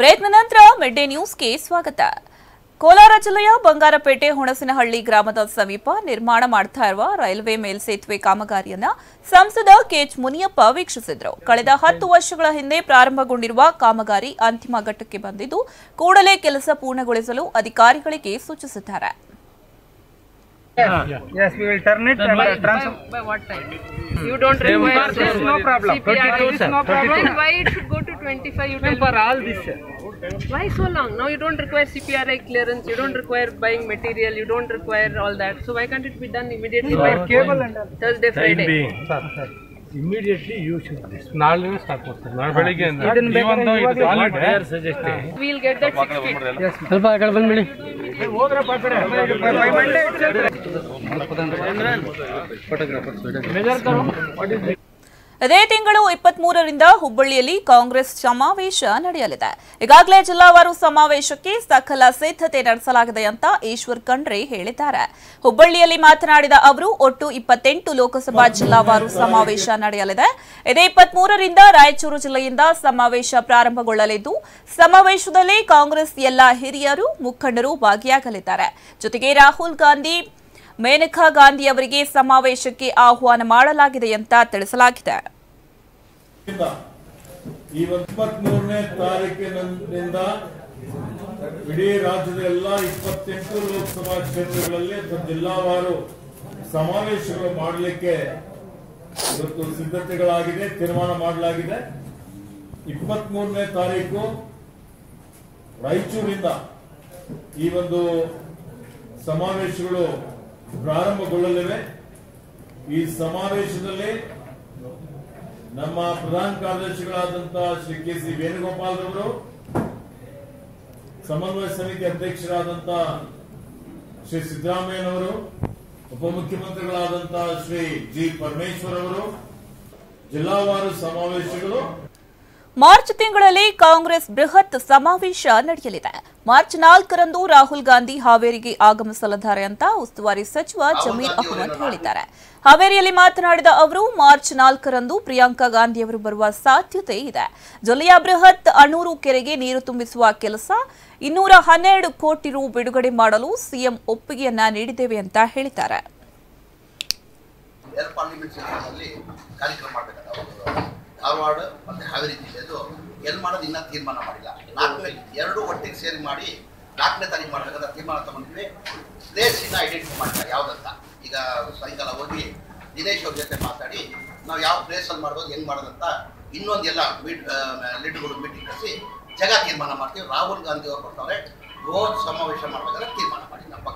ಬ್ರೇಕ್ನ ನಂತರ mid day ನ್ಯೂಸ್ಗೆ ಸ್ವಾಗತ. ಕೋಲಾರ ಜಿಲ್ಲೆಯ ಬಂಗಾರಪೇಟೆ ಹುಣಸಿನಹಳ್ಳಿ ಗ್ರಾಮದ ಸಮೀಪ ನಿರ್ಮಾಣ ಮಾಡ್ತಾ ಇರುವ ರೈಲ್ವೆ ಮೇಲ್ಸೇತುವೆ ಕಾಮಗಾರಿಯನ್ನ ಸಂಸದ ಕೆಎಚ್ ಮುನಿಯಪ್ಪ ವೀಕ್ಷಿಸಿದರು. ಕಳೆದ ಹತ್ತು ವರ್ಷಗಳ ಹಿಂದೆ ಪ್ರಾರಂಭಗೊಂಡಿರುವ ಕಾಮಗಾರಿ ಅಂತಿಮ ಘಟ್ಟಕ್ಕೆ ಬಂದಿದ್ದು, ಕೂಡಲೇ ಕೆಲಸ ಪೂರ್ಣಗೊಳಿಸಲು ಅಧಿಕಾರಿಗಳಿಗೆ ಸೂಚಿಸಿದ್ದಾರೆ. Yes, we will turn it and uh, transfer. By what time? You don't require There is no problem. CPR. 22, There is no problem. 22. Why it should go to 25? You tell For me. all this. Why so long? Now you don't require CPRI clearance. You don't require buying material. You don't require all that. So why can't it be done immediately by cable and all. Thursday, Friday? Immediately you should ನಾಳೆ start ಮಾಡ್ತಾರೆ ನಾಳೆ ಬೆಳಿಗ್ಗೆ. ಸ್ವಲ್ಪ ಆ ಕಡೆ ಬಂದ್ಬಿಡಿ. ಇದೇ ತಿಂಗಳು ಇಪ್ಪತ್ಮೂರರಿಂದ ಹುಬ್ಬಳ್ಳಿಯಲ್ಲಿ ಕಾಂಗ್ರೆಸ್ ಸಮಾವೇಶ ನಡೆಯಲಿದೆ. ಈಗಾಗಲೇ ಜಿಲ್ಲಾವಾರು ಸಮಾವೇಶಕ್ಕೆ ಸಕಲ ಸಿದ್ಧತೆ ನಡೆಸಲಾಗಿದೆ ಅಂತ ಈಶ್ವರ್ ಖಂಡ್ರೆ ಹೇಳಿದ್ದಾರೆ. ಹುಬ್ಬಳ್ಳಿಯಲ್ಲಿ ಮಾತನಾಡಿದ ಅವರು, ಒಟ್ಟು ಇಪ್ಪತ್ತೆಂಟು ಲೋಕಸಭಾ ಜಿಲ್ಲಾವಾರು ಸಮಾವೇಶ ನಡೆಯಲಿದೆ. ಇದೇ ಇಪ್ಪತ್ಮೂರರಿಂದ ರಾಯಚೂರು ಜಿಲ್ಲೆಯಿಂದ ಸಮಾವೇಶ ಪ್ರಾರಂಭಗೊಳ್ಳಲಿದ್ದು, ಸಮಾವೇಶದಲ್ಲಿ ಕಾಂಗ್ರೆಸ್ ಎಲ್ಲ ಹಿರಿಯರು, ಮುಖಂಡರು ಭಾಗಿಯಾಗಲಿದ್ದಾರೆ. ಜೊತೆಗೆ ರಾಹುಲ್ ಗಾಂಧಿ ಮೇನಕಾ ಗಾಂಧಿ ಅವರಿಗೆ ಸಮಾವೇಶಕ್ಕೆ ಆಹ್ವಾನ ಮಾಡಲಾಗಿದೆ ಅಂತ ತಿಳಿಸಲಾಗಿದೆ. ಇಡೀ ರಾಜ್ಯದ ಎಲ್ಲ ಇಪ್ಪತ್ತೆಂಟು ಲೋಕಸಭಾ ಕ್ಷೇತ್ರಗಳಲ್ಲಿ ಜಿಲ್ಲಾವಾರು ಸಮಾವೇಶಗಳು ಮಾಡಲಿಕ್ಕೆ ಇವತ್ತು ಸಿದ್ಧತೆಗಳಾಗಿದೆ, ತೀರ್ಮಾನ ಮಾಡಲಾಗಿದೆ. ಇಪ್ಪತ್ಮೂರನೇ ತಾರೀಕು ರಾಯಚೂರಿಂದ ಈ ಒಂದು ಸಮಾವೇಶಗಳು ಪ್ರಾರಂಭಗೊಳ್ಳಲಿವೆ. ಈ ಸಮಾವೇಶದಲ್ಲಿ ನಮ್ಮ ಪ್ರಧಾನ ಕಾರ್ಯದರ್ಶಿಗಳಾದಂತಹ ಶ್ರೀ ಕೆ ಸಿ ವೇಣುಗೋಪಾಲ್ ರವರು, ಸಮನ್ವಯ ಸಮಿತಿ ಅಧ್ಯಕ್ಷರಾದಂತಹ ಶ್ರೀ ಸಿದ್ದರಾಮಯ್ಯನವರು ಉಪಮುಖ್ಯಮಂತ್ರಿಗಳಾದಂತಹ ಶ್ರೀ ಜಿ ಪರಮೇಶ್ವರ್ ಅವರು ಜಿಲ್ಲಾವಾರು ಸಮಾವೇಶಗಳು. ಮಾರ್ಚ್ ತಿಂಗಳಲ್ಲಿ ಕಾಂಗ್ರೆಸ್ ಬೃಹತ್ ಸಮಾವೇಶ ನಡೆಯಲಿದೆ. ಮಾರ್ಚ್ ನಾಲ್ಕರಂದು ರಾಹುಲ್ ಗಾಂಧಿ ಹಾವೇರಿಗೆ ಆಗಮಿಸಲಿದ್ದಾರೆ ಅಂತ ಉಸ್ತುವಾರಿ ಸಚಿವ ಜಮೀರ್ ಅಹ್ಮದ್ ಹೇಳಿದ್ದಾರೆ. ಹಾವೇರಿಯಲ್ಲಿ ಮಾತನಾಡಿದ ಅವರು, ಮಾರ್ಚ್ ನಾಲ್ಕರಂದು ಪ್ರಿಯಾಂಕಾ ಗಾಂಧಿ ಅವರು ಬರುವ ಸಾಧ್ಯತೆ ಇದೆ. ಜಿಲ್ಲೆಯ ಬೃಹತ್ ಅಣೂರು ಕೆರೆಗೆ ನೀರು ತುಂಬಿಸುವ ಕೆಲಸ ಇನ್ನೂರ ಹನ್ನೆರಡು ಕೋಟಿ ರು ಬಿಡುಗಡೆ ಮಾಡಲು ಸಿಎಂ ಒಪ್ಪಿಗೆಯನ್ನ ನೀಡಿದ್ದೇವೆ ಅಂತ ಹೇಳಿದ್ದಾರೆ. ಧಾರವಾಡ ಮತ್ತು ಹಾವೇರಿ ಜಿಲ್ಲೆದು ಎಲ್ಲಿ ಮಾಡೋದು ಇನ್ನೂ ತೀರ್ಮಾನ ಮಾಡಿಲ್ಲ. ನಾಲ್ಕನೇ ಎರಡು ಒಟ್ಟಿಗೆ ಸೇರಿ ಮಾಡಿ ನಾಲ್ಕನೇ ತಾರೀಕು ಮಾಡಬೇಕಂತ ತೀರ್ಮಾನ ತಗೊಂಡಿದ್ವಿ. ಪ್ಲೇಸ್ ಇನ್ನ ಐಡೆಂಟಿಫೈ ಮಾಡ್ತಾರೆ ಯಾವುದಂತ. ಈಗ ಸಾಯಂಕಾಲ ಹೋಗಿ ದಿನೇಶ್ ಅವ್ರ ಜೊತೆ ಮಾತಾಡಿ ನಾವು ಯಾವ ಪ್ಲೇಸಲ್ಲಿ ಮಾಡ್ಬೋದು ಹೆಂಗೆ ಮಾಡೋದಂತ ಇನ್ನೊಂದೆಲ್ಲ ಮೀಟ್ ಲೀಡರ್ಗಳು ಮೀಟಿಂಗ್ ಕಳಿಸಿ ಜಗ ತೀರ್ಮಾನ ಮಾಡ್ತೀವಿ. ರಾಹುಲ್ ಗಾಂಧಿ ಅವರು ಬರ್ತಾರೆ. ಬೃಹತ್ ಸಮಾವೇಶ ಮಾಡ್ಬೇಕಾದ್ರೆ ತೀರ್ಮಾನ ಮಾಡಿ. ನಮ್ಮ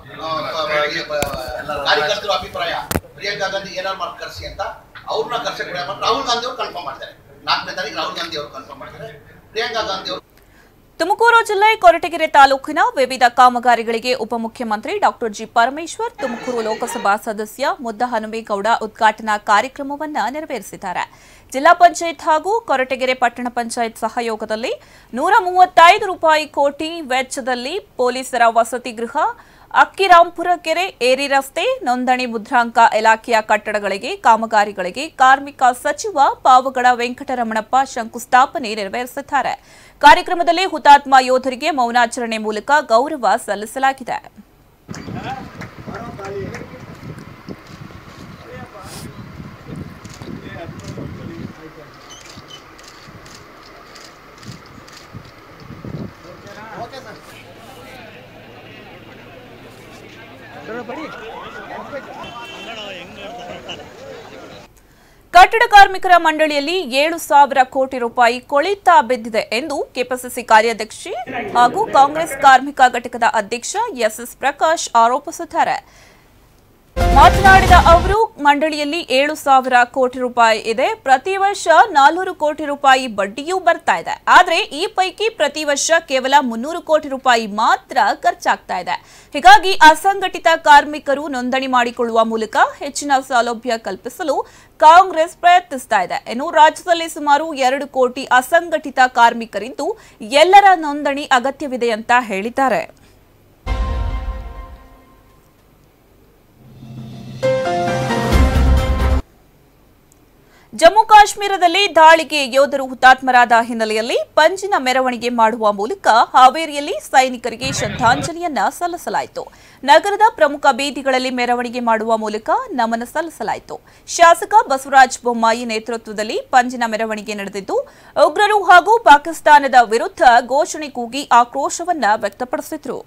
ಕಾರ್ಯಕರ್ತರ ಅಭಿಪ್ರಾಯ. ಪ್ರಿಯಾಂಕಾ ಗಾಂಧಿ ಏನಾರು ಮಾಡಿ ಕರ್ಸಿ ಅಂತ ಅವ್ರನ್ನ ಕರ್ಷಕ ರಾಹುಲ್ ಗಾಂಧಿ ಅವರು ಕನ್ಫರ್ಮ್ ಮಾಡ್ತಾರೆ. ನಾಲ್ಕನೇ ತಾರೀಕು ರಾಹುಲ್ ಗಾಂಧಿ ಅವರು ಕನ್ಫರ್ಮ್ ಮಾಡ್ತಾರೆ. ಪ್ರಿಯಾಂಕಾ ಗಾಂಧಿ ಅವರು ತುಮಕೂರು ಜಿಲ್ಲೆ ಕೊರಟಗೆರೆ ತಾಲೂಕಿನ ವಿವಿಧ ಕಾಮಗಾರಿಗಳಿಗೆ ಉಪಮುಖ್ಯಮಂತ್ರಿ ಡಾಕ್ಟರ್ ಜಿ ಪರಮೇಶ್ವರ್, ತುಮಕೂರು ಲೋಕಸಭಾ ಸದಸ್ಯ ಮುದ್ದ ಹನುಮೇಗೌಡ ಉದ್ಘಾಟನಾ ಕಾರ್ಯಕ್ರಮವನ್ನು ನೆರವೇರಿಸಿದ್ದಾರೆ. ಜಿಲ್ಲಾ ಪಂಚಾಯತ್ ಹಾಗೂ ಕೊರಟಗೆರೆ ಪಟ್ಟಣ ಪಂಚಾಯತ್ ಸಹಯೋಗದಲ್ಲಿ ನೂರ ಮೂವತ್ತೈದು ರೂಪಾಯಿ ಕೋಟಿ ವೆಚ್ಚದಲ್ಲಿ ಪೊಲೀಸರ ವಸತಿ ಗೃಹ ಅಕ್ಕಿರಾಂಪುರ ಕೆರೆ ಏರಿ ರಸ್ತೆ, ನೋಂದಣಿ ಮುದ್ರಾಂಕ ಇಲಾಖೆಯ ಕಟ್ಟಡಗಳಿಗೆ ಕಾಮಗಾರಿಗಳಿಗೆ ಕಾರ್ಮಿಕ ಸಚಿವ ಪಾವಗಡ ವೆಂಕಟರಮಣಪ್ಪ ಶಂಕುಸ್ಥಾಪನೆ ನೆರವೇರಿಸಿದ್ದಾರೆ. ಕಾರ್ಯಕ್ರಮದಲ್ಲಿ ಹುತಾತ್ಮ ಯೋಧರಿಗೆ ಮೌನಾಚರಣೆ ಮೂಲಕ ಗೌರವ ಸಲ್ಲಿಸಲಾಗಿದೆ. ಕಟ್ಟಡ ಕಾರ್ಮಿಕರ ಮಂಡಳಿಯಲ್ಲಿ ಏಳು ಸಾವಿರ ಕೋಟಿ ರೂಪಾಯಿ ಕೊಳಿತ ಬಿದ್ದಿದೆ ಎಂದು ಕೆಪಿಸಿಸಿ ಕಾರ್ಯಾಧ್ಯಕ್ಷೆ ಹಾಗೂ ಕಾಂಗ್ರೆಸ್ ಕಾರ್ಮಿಕ ಘಟಕದ ಅಧ್ಯಕ್ಷ ಎಸ್ಎಸ್ ಪ್ರಕಾಶ್ ಆರೋಪಿಸಿದ್ದಾರೆ. ಮಾತನಾಡಿದ ಅವರು, ಮಂಡಳಿಯಲ್ಲಿ ಏಳು ಸಾವಿರ ಕೋಟಿ ರೂಪಾಯಿ ಇದೆ. ಪ್ರತಿ ವರ್ಷ ನಾಲ್ನೂರು ಕೋಟಿ ರೂಪಾಯಿ ಬಡ್ಡಿಯೂ ಬರ್ತಾ ಇದೆ. ಆದರೆ ಈ ಪೈಕಿ ಪ್ರತಿ ವರ್ಷ ಕೇವಲ ಮುನ್ನೂರು ಕೋಟಿ ರೂಪಾಯಿ ಮಾತ್ರ ಖರ್ಚಾಗ್ತಾ ಇದೆ. ಹೀಗಾಗಿ ಅಸಂಘಟಿತ ಕಾರ್ಮಿಕರು ನೋಂದಣಿ ಮಾಡಿಕೊಳ್ಳುವ ಮೂಲಕ ಹೆಚ್ಚಿನ ಸೌಲಭ್ಯ ಕಲ್ಪಿಸಲು ಕಾಂಗ್ರೆಸ್ ಪ್ರಯತ್ನಿಸ್ತಾ ಇದೆ. ಇನ್ನು ರಾಜ್ಯದಲ್ಲಿ ಸುಮಾರು ಎರಡು ಕೋಟಿ ಅಸಂಘಟಿತ ಕಾರ್ಮಿಕರಿದ್ದು ಎಲ್ಲರ ನೋಂದಣಿ ಅಗತ್ಯವಿದೆ ಅಂತ ಹೇಳಿದ್ದಾರೆ. ಜಮ್ಮು ಕಾಶ್ಮೀರದಲ್ಲಿ ದಾಳಿಗೆ ಯೋಧರು ಹುತಾತ್ಮರಾದ ಹಿನ್ನೆಲೆಯಲ್ಲಿ ಪಂಜಿನ ಮೆರವಣಿಗೆ ಮಾಡುವ ಮೂಲಕ ಹಾವೇರಿಯಲ್ಲಿ ಸೈನಿಕರಿಗೆ ಶ್ರದ್ಧಾಂಜಲಿಯನ್ನ ಸಲ್ಲಿಸಲಾಯಿತು. ನಗರದ ಪ್ರಮುಖ ಬೀದಿಗಳಲ್ಲಿ ಮೆರವಣಿಗೆ ಮಾಡುವ ಮೂಲಕ ನಮನ ಸಲ್ಲಿಸಲಾಯಿತು. ಶಾಸಕ ಬಸವರಾಜ ಬೊಮ್ಮಾಯಿ ನೇತೃತ್ವದಲ್ಲಿ ಪಂಜಿನ ಮೆರವಣಿಗೆ ನಡೆದಿದ್ದು, ಉಗ್ರರು ಹಾಗೂ ಪಾಕಿಸ್ತಾನದ ವಿರುದ್ಧ ಘೋಷಣೆ ಕೂಗಿ ಆಕ್ರೋಶವನ್ನ ವ್ಯಕ್ತಪಡಿಸಿದ್ರು.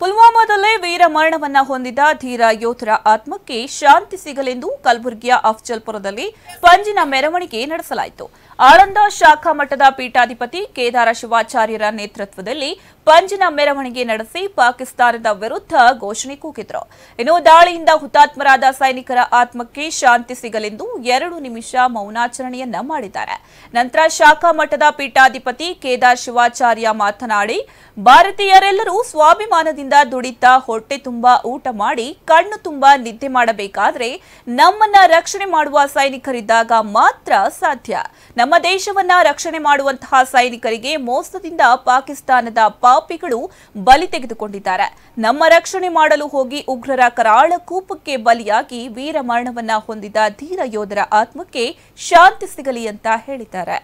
ಪುಲ್ವಾಮಾದಲ್ಲೇ ವೀರ ಮರಣವನ್ನ ಹೊಂದಿದ ಧೀರ ಯೋಧರ ಆತ್ಮಕ್ಕೆ ಶಾಂತಿ ಸಿಗಲೆಂದು ಕಲಬುರಗಿಯ ಅಫ್ಜಲ್ಪುರದಲ್ಲಿ ಪಂಜಿನ ಮೆರವಣಿಗೆ ನಡೆಸಲಾಯಿತು. ಆಳಂದ ಶಾಖಾ ಮಠದ ಪೀಠಾಧಿಪತಿ ಕೇದಾರ ಶಿವಾಚಾರ್ಯರ ನೇತೃತ್ವದಲ್ಲಿ ಪಂಜಿನ ಮೆರವಣಿಗೆ ನಡೆಸಿ ಪಾಕಿಸ್ತಾನದ ವಿರುದ್ಧ ಘೋಷಣೆ ಕೂಗಿದ್ರು. ಇನ್ನು ದಾಳಿಯಿಂದ ಹುತಾತ್ಮರಾದ ಸೈನಿಕರ ಆತ್ಮಕ್ಕೆ ಶಾಂತಿ ಸಿಗಲೆಂದು ಎರಡು ನಿಮಿಷ ಮೌನಾಚರಣೆಯನ್ನ ಮಾಡಿದ್ದಾರೆ. ನಂತರ ಶಾಖಾ ಮಠದ ಪೀಠಾಧಿಪತಿ ಕೇದಾರ್ ಶಿವಾಚಾರ್ಯ ಮಾತನಾಡಿ, ಭಾರತೀಯರೆಲ್ಲರೂ ಸ್ವಾಭಿಮಾನದಿಂದ ದುಡಿತಾ ಹೊಟ್ಟೆ ತುಂಬಾ ಊಟ ಮಾಡಿ ಕಣ್ಣು ತುಂಬಾ ನಿದ್ದೆ ಮಾಡಬೇಕಾದ್ರೆ ನಮ್ಮನ್ನ ರಕ್ಷಣೆ ಮಾಡುವ ಸೈನಿಕರಿದ್ದಾಗ ಮಾತ್ರ ಸಾಧ್ಯ. ನಮ್ಮ ದೇಶವನ್ನ ರಕ್ಷಣೆ ಮಾಡುವಂತಹ ಸೈನಿಕರಿಗೆ ಮೋಸದಿಂದ ಪಾಕಿಸ್ತಾನದ ಪಾಪಿಗಳು ಬಲಿ ತೆಗೆದುಕೊಂಡಿದ್ದಾರೆ. ನಮ್ಮ ರಕ್ಷಣೆ ಮಾಡಲು ಹೋಗಿ ಉಗ್ರರ ಕರಾಳ ಕೂಪಕ್ಕೆ ಬಲಿಯಾಗಿ ವೀರ ಮರಣವನ್ನ ಹೊಂದಿದ ಧೀರ ಯೋಧರ ಆತ್ಮಕ್ಕೆ ಶಾಂತಿ ಸಿಗಲಿ ಅಂತ ಹೇಳಿದ್ದಾರೆ.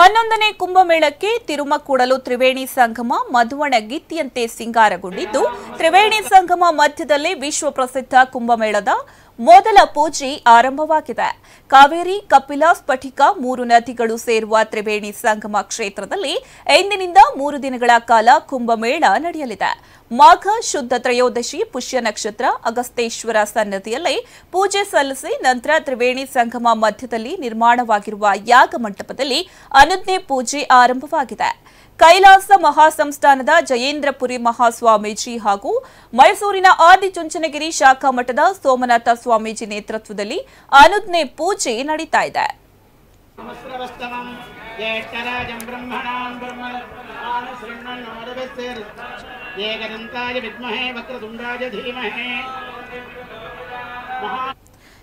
ಹನ್ನೊಂದನೇ ಕುಂಭಮೇಳಕ್ಕೆ ತಿರುಮಕೂಡಲು ತ್ರಿವೇಣಿ ಸಂಗಮ ಮಧುವಣ ಗಿತ್ತಿಯಂತೆ ಸಿಂಗಾರಗೊಂಡಿದ್ದು ತ್ರಿವೇಣಿ ಸಂಗಮ ಮಧ್ಯದಲ್ಲಿ ವಿಶ್ವ ಪ್ರಸಿದ್ಧ ಕುಂಭಮೇಳದ ಮೊದಲ ಪೂಜೆ ಆರಂಭವಾಗಿದೆ. ಕಾವೇರಿ ಕಪಿಲಾ ಸ್ಫಟಿಕ ಮೂರು ನದಿಗಳು ಸೇರುವ ತ್ರಿವೇಣಿ ಸಂಗಮ ಕ್ಷೇತ್ರದಲ್ಲಿ ಇಂದಿನಿಂದ ಮೂರು ದಿನಗಳ ಕಾಲ ಕುಂಭಮೇಳ ನಡೆಯಲಿದೆ. ಮಾಘ, ಶುದ್ಧ ತ್ರಯೋದಶಿ, ಪುಷ್ಯ ನಕ್ಷತ್ರ ಅಗಸ್ತೇಶ್ವರ ಸನ್ನದಿಯಲ್ಲಿ ಪೂಜೆ ಸಲ್ಲಿಸಿ ನಂತರ ತ್ರಿವೇಣಿ ಸಂಗಮ ಮಧ್ಯದಲ್ಲಿ ನಿರ್ಮಾಣವಾಗಿರುವ ಯಾಗ ಮಂಟಪದಲ್ಲಿ ಅನುಜ್ಞೆ ಪೂಜೆ ಆರಂಭವಾಗಿದೆ. ಕೈಲಾಸ ಮಹಾಸಂಸ್ಥಾನದ ಜಯೇಂದ್ರಪುರಿ ಮಹಾಸ್ವಾಮೀಜಿ ಹಾಗೂ ಮೈಸೂರಿನ ಆದಿಚುಂಚನಗಿರಿ ಶಾಖಾ ಮಠದ ಸೋಮನಾಥ ಸ್ವಾಮೀಜಿ ನೇತೃತ್ವದಲ್ಲಿ ಅನುಜ್ಞೆ ಪೂಜೆ ನಡೀತಾ ಇದೆ.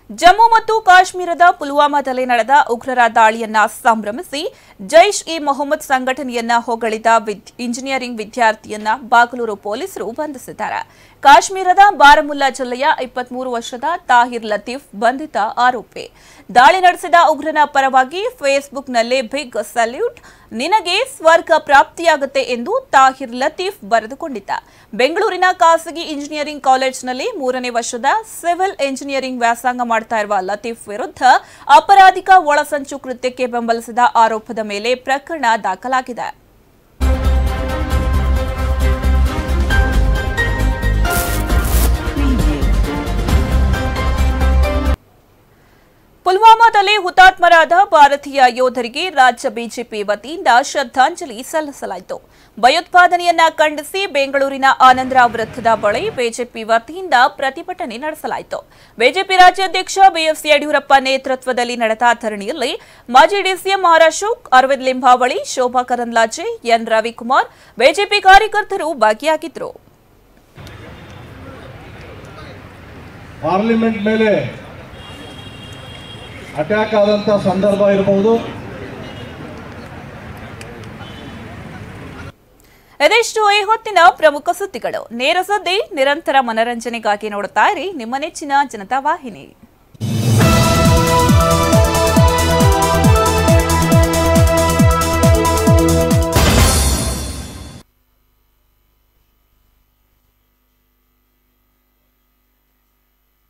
ಜಮ್ಮು ಮತ್ತು ಕಾಶ್ಮೀರದ ಪುಲ್ವಾಮಾದಲ್ಲಿ ನಡೆದ ಉಗ್ರರ ದಾಳಿಯನ್ನ ಸಂಭ್ರಮಿಸಿ ಜೈಷ್ ಇ ಮೊಹಮ್ಮದ್ ಸಂಘಟನೆಯನ್ನ ಹೊಗಳಿದ ಇಂಜಿನಿಯರಿಂಗ್ ವಿದ್ಯಾರ್ಥಿಯನ್ನ ಬಾಗಲೂರು ಪೊಲೀಸರು ಬಂಧಿಸಿದ್ದಾರೆ. ಕಾಶ್ಮೀರದ ಬಾರಮುಲ್ಲಾ ಜಿಲ್ಲೆಯ ಇಪ್ಪತ್ಮೂರು ವರ್ಷದ ತಾಹಿರ್ ಲತೀಫ್ ಬಂಧಿತ ಆರೋಪಿ. ದಾಳಿ ನಡೆಸಿದ ಉಗ್ರನ ಪರವಾಗಿ ಫೇಸ್ಬುಕ್ನಲ್ಲಿ ಬಿಗ್ ಸಲ್ಯೂಟ್. ನಿನಗೆ ಸ್ವರ್ಗ ಪ್ರಾಪ್ತಿಯಾಗುತ್ತೆ ಎಂದು ತಾಹಿರ್ ಲತೀಫ್ ಬರೆದುಕೊಂಡಿದ್ದ. ಬೆಂಗಳೂರಿನ ಖಾಸಗಿ ಇಂಜಿನಿಯರಿಂಗ್ ಕಾಲೇಜ್ನಲ್ಲಿ ಮೂರನೇ ವರ್ಷದ ಸಿವಿಲ್ ಇಂಜಿನಿಯರಿಂಗ್ ವ್ಯಾಸಂಗ ಮಾಡ್ತಾ ಇರುವ ಲತೀಫ್ ವಿರುದ್ಧ ಅಪರಾಧಿಕ ಒಳಸಂಚು ಕೃತ್ಯಕ್ಕೆ ಬೆಂಬಲಿಸಿದ ಆರೋಪದ ಮೇಲೆ ಪ್ರಕರಣ ದಾಖಲಾಗಿದೆ. ಪುಲ್ವಾಮಾದಲ್ಲಿ ಹುತಾತ್ಮರಾದ ಭಾರತೀಯ ಯೋಧರಿಗೆ ರಾಜ್ಯ ಬಿಜೆಪಿ ವತಿಯಿಂದ ಶ್ರದ್ಧಾಂಜಲಿ ಸಲ್ಲಿಸಲಾಯಿತು. ಭಯೋತ್ಪಾದನೆಯನ್ನ ಖಂಡಿಸಿ ಬೆಂಗಳೂರಿನ ಆನಂದರಾವ್ ವೃತ್ತದ ಬಳಿ ಬಿಜೆಪಿ ವತಿಯಿಂದ ಪ್ರತಿಭಟನೆ ನಡೆಸಲಾಯಿತು. ಬಿಜೆಪಿ ರಾಜ್ಯಾಧ್ಯಕ್ಷ ಬಿಎಸ್ ಯಡಿಯೂರಪ್ಪ ನೇತೃತ್ವದಲ್ಲಿ ನಡೆದ ಧರಣಿಯಲ್ಲಿ ಮಾಜಿ DCM R Ashok, Aravind Limbavali, Shobha Karandlaje, N Ravikumar, BJP ಕಾರ್ಯಕರ್ತರು ಭಾಗಿಯಾಗಿದ್ದರು. ಪಾರ್ಲಿಮೆಂಟ್ ಮೇಲೆ ಅಟ್ಯಾಕ್ ಆದಂತ ಸಂದರ್ಭ ಇರಬಹುದು ಇದಿಷ್ಟು ಈ ಹೊತ್ತಿನ ಪ್ರಮುಖ ಸುದ್ದಿಗಳು? ನೇರ ಸುದ್ದಿ, ನಿರಂತರ ಮನರಂಜನೆಗಾಗಿ ನೋಡುತ್ತಾ ನಿಮ್ಮ ನೆಚ್ಚಿನ ಜನತಾ ವಾಹಿನಿ.